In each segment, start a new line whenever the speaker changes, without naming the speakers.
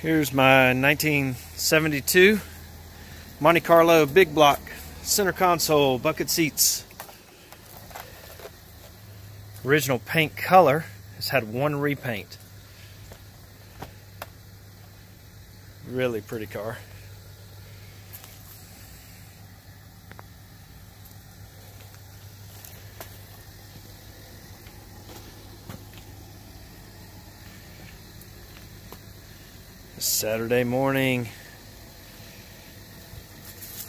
Here's my 1972 Monte Carlo big block center console bucket seats. Original paint color has had one repaint. Really pretty car. Saturday morning,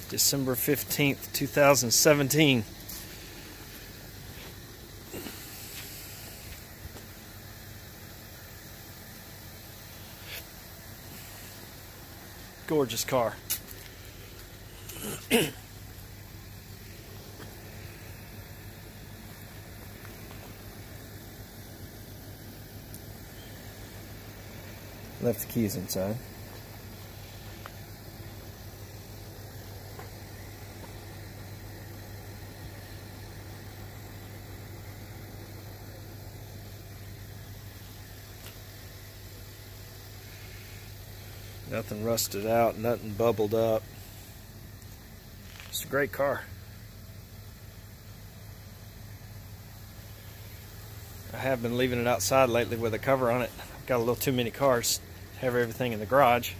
December 15th, 2017. Gorgeous car. Left the keys inside. Nothing rusted out, nothing bubbled up. It's a great car. I have been leaving it outside lately with a cover on it. I've got a little too many cars have everything in the garage.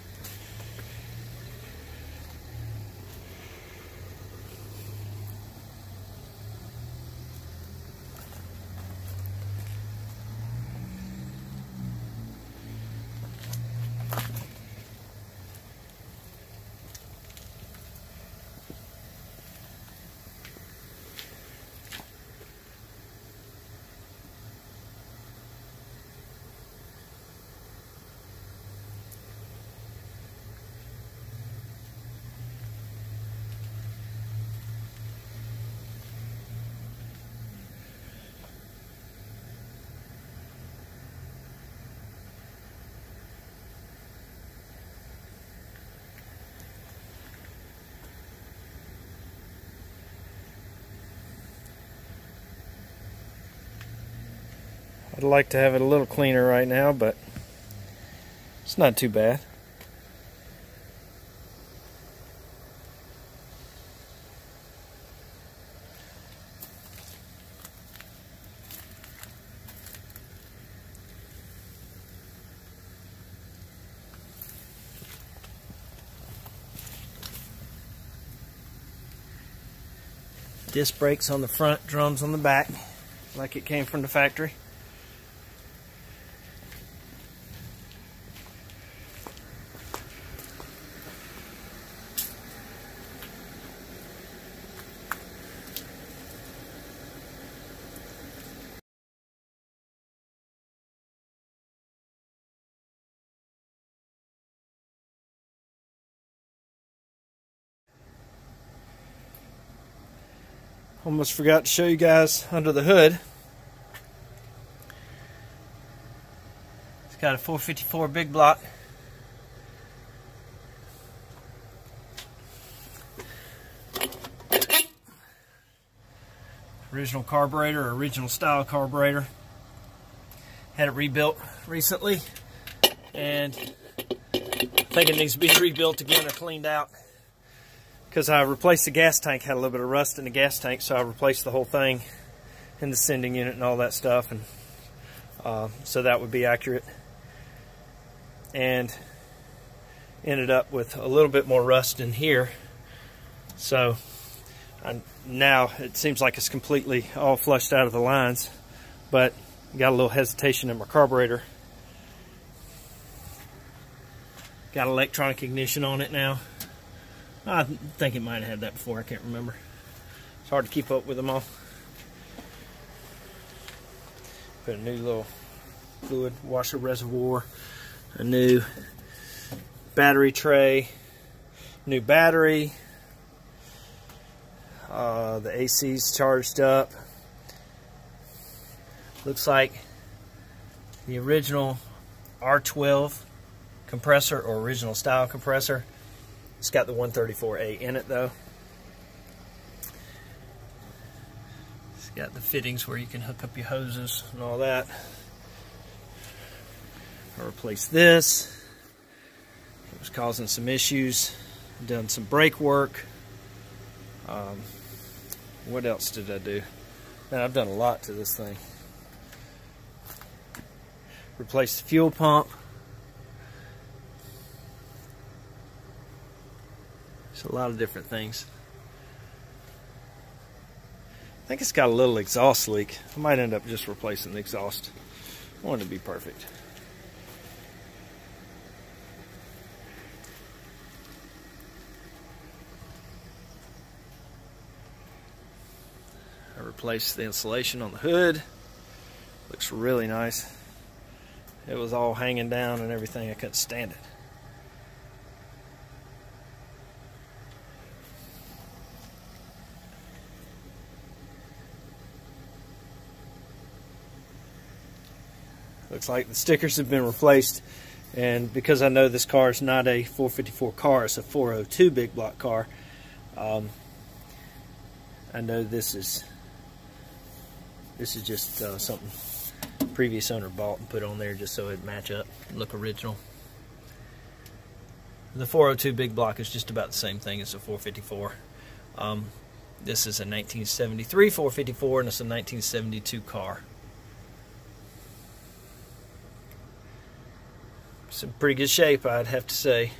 I'd like to have it a little cleaner right now, but it's not too bad. Disc brakes on the front, drums on the back, like it came from the factory. Almost forgot to show you guys under the hood. It's got a 454 big block. Original carburetor, original style carburetor. Had it rebuilt recently and I think it needs to be rebuilt again or cleaned out because I replaced the gas tank, had a little bit of rust in the gas tank, so I replaced the whole thing in the sending unit and all that stuff, and uh, so that would be accurate. And ended up with a little bit more rust in here, so I, now it seems like it's completely all flushed out of the lines, but got a little hesitation in my carburetor. Got electronic ignition on it now. I think it might have had that before. I can't remember. It's hard to keep up with them all. Put a new little fluid washer reservoir, a new battery tray, new battery. Uh, the AC's charged up. Looks like the original R12 compressor or original style compressor it's got the 134A in it though. It's got the fittings where you can hook up your hoses and all that. I replaced this. It was causing some issues. Done some brake work. Um, what else did I do? Man, I've done a lot to this thing. Replaced the fuel pump. It's a lot of different things. I think it's got a little exhaust leak. I might end up just replacing the exhaust. I want it to be perfect. I replaced the insulation on the hood. Looks really nice. It was all hanging down and everything. I couldn't stand it. Looks like the stickers have been replaced. And because I know this car is not a 454 car, it's a 402 big block car, um, I know this is this is just uh, something previous owner bought and put on there just so it'd match up, look original. The 402 big block is just about the same thing as the 454. Um, this is a 1973 454 and it's a 1972 car. It's in pretty good shape, I'd have to say.